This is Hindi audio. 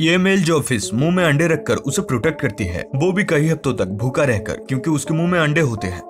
ये मेल जो फ़िश मुँह में अंडे रखकर उसे प्रोटेक्ट करती है, वो भी कई हफ्तों तक भूखा रहकर, क्योंकि उसके मुँह में अंडे होते हैं।